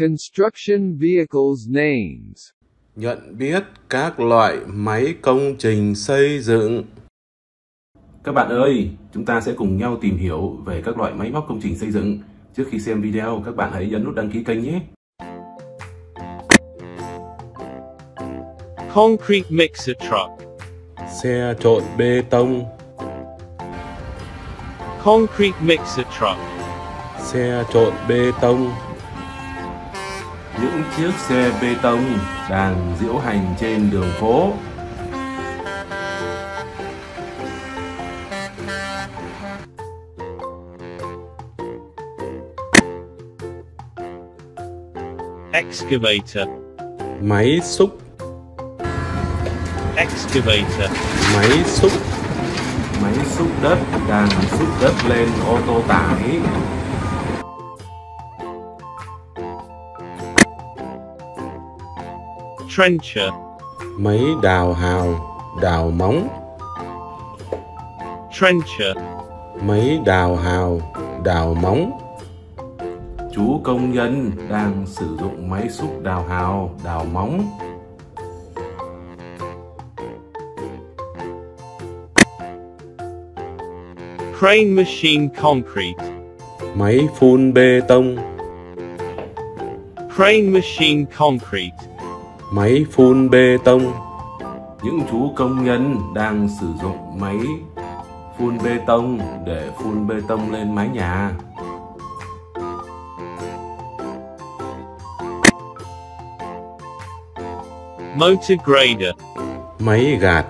Construction vehicles names. Nhận biết các loại máy công trình xây dựng. Các bạn ơi, chúng ta sẽ cùng nhau tìm hiểu về các loại máy móc công trình xây dựng. Trước khi xem video, các bạn hãy nhấn nút đăng ký kênh nhé. Concrete mixer truck. Xe trộn bê tông. Concrete mixer truck. Xe trộn bê tông. Những chiếc xe bê tông đang diễu hành trên đường phố. Excavator. Máy xúc. Excavator. Máy xúc. Máy xúc đất đang xúc đất lên ô tô tải. Trencher. Máy đào hào, đào móng. Trencher. Máy đào hào, đào móng. Chú công nhân đang sử dụng máy xúc đào hào, đào móng. Crane machine concrete. Máy phun bê tông. Crane machine concrete. Máy phun bê tông. Những chú công nhân đang sử dụng máy phun bê tông để phun bê tông lên mái nhà. Motor grader. Máy gạt.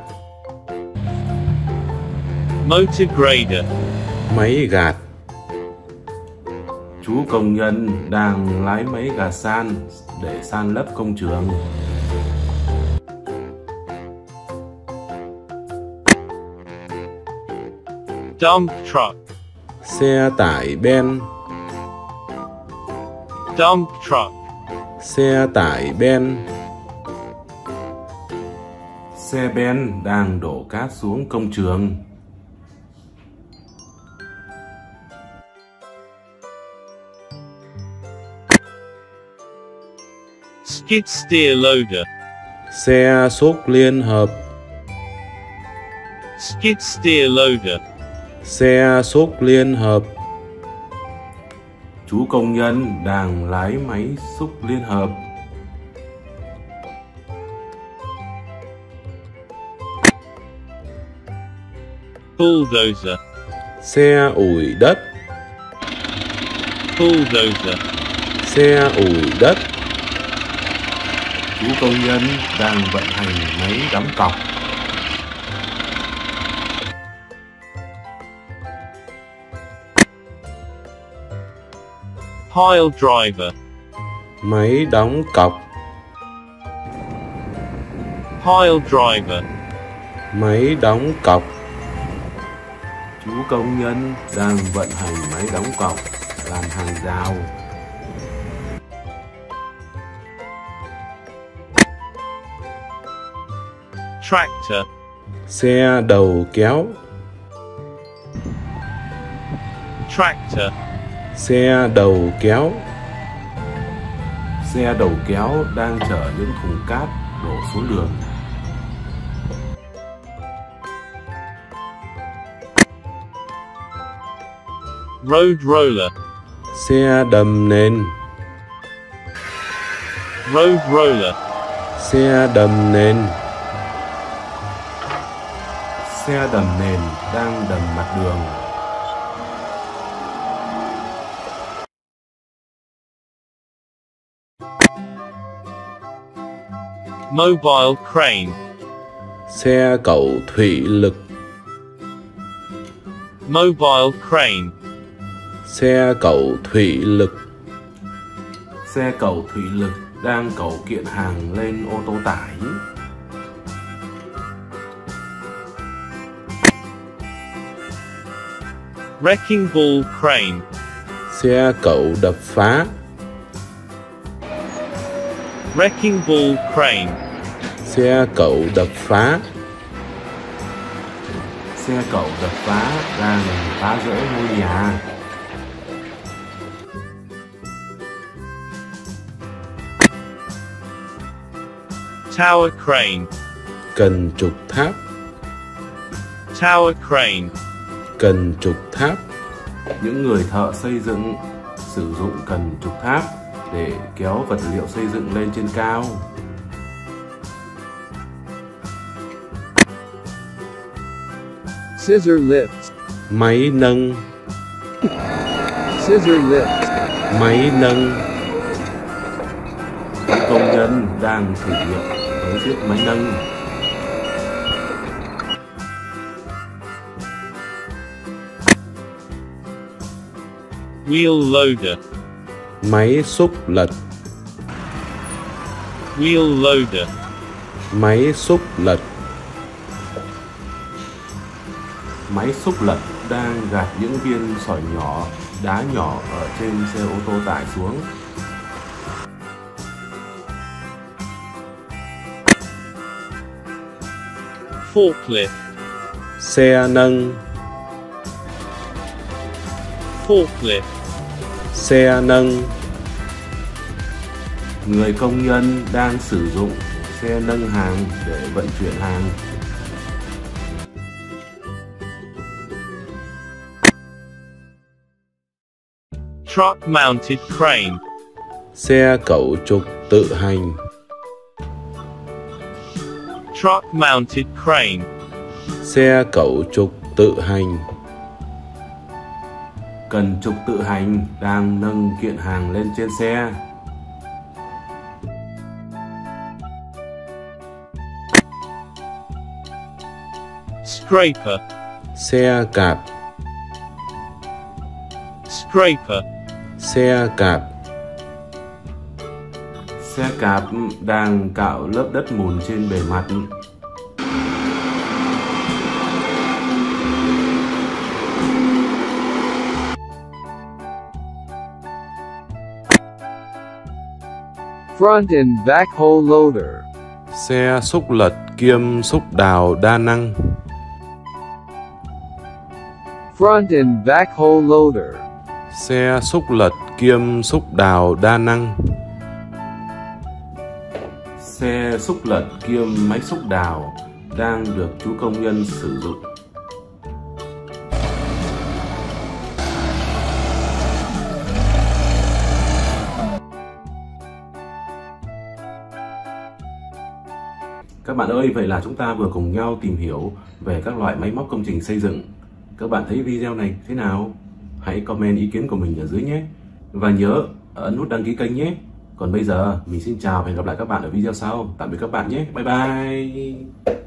Motor grader. Máy gạt. Chú công nhân đang lái máy gà san để san lấp công trường. Dump truck. Xe tải ben. Dump truck. Xe tải ben. Xe ben đang đổ cát xuống công trường. Skid steer loader. Xe xúc liên hợp. Skid steer loader. Xe xúc liên hợp. Chú công nhân đang lái máy xúc liên hợp. Bulldozer. Xe ủi đất. Bulldozer. Xe ủi đất. Chú công nhân đang vận hành máy đóng cọc. Pile driver. Máy đóng cọc. Pile driver. Máy đóng cọc. Chú công nhân đang vận hành máy đóng cọc làm hàng rào. Tractor. Xe đầu kéo. Tractor. Xe đầu kéo. Xe đầu kéo đang chở những thùng cát đổ xuống đường. Road roller. Xe đầm nền. Road roller. Xe đầm nền. Xe đầm nền đang đầm mặt đường. Mobile crane. Xe cẩu thủy lực. Mobile crane. Xe cẩu thủy lực. Xe cầu thủy lực đang cầu kiện hàng lên ô tô tải. Wrecking ball crane. Xe cẩu đập phá. Wrecking ball crane. Xe cẩu đập phá. Xe cầu đập phá đang phá rỡ ngôi nhà. Tower crane. cần trục tháp Tower crane. Cần trục tháp Những người thợ xây dựng sử dụng cần trục tháp để kéo vật liệu xây dựng lên trên cao. Scissor lift. máy nâng Scissor lift. máy nâng Những công nhân đang thử nghiệm với chiếc máy nâng. Wheel loader. máy xúc lật Wheel loader. máy xúc lật Máy xúc lật đang gạt những viên sỏi nhỏ, đá nhỏ ở trên xe ô tô tải xuống. Forklift. xe nâng Forklift. Xe nâng Người công nhân đang sử dụng xe nâng hàng để vận chuyển hàng. Truck mounted crane. xe cẩu trục tự hành Truck mounted crane. xe cẩu trục tự hành Cần trục tự hành đang nâng kiện hàng lên trên xe. Scraper. xe cạp Scraper. xe cạp Xe cạp đang cạo lớp đất mùn trên bề mặt. Front and backhoe loader. xe xúc lật kiêm xúc đào đa năng Front and backhoe loader. xe xúc lật kiêm xúc đào đa năng Xe xúc lật kiêm máy xúc đào đang được chú công nhân sử dụng. Bạn ơi, vậy là chúng ta vừa cùng nhau tìm hiểu về các loại máy móc công trình xây dựng. Các bạn thấy video này thế nào? Hãy comment ý kiến của mình ở dưới nhé. Và nhớ ấn nút đăng ký kênh nhé. Còn bây giờ, mình xin chào và hẹn gặp lại các bạn ở video sau. Tạm biệt các bạn nhé. Bye bye.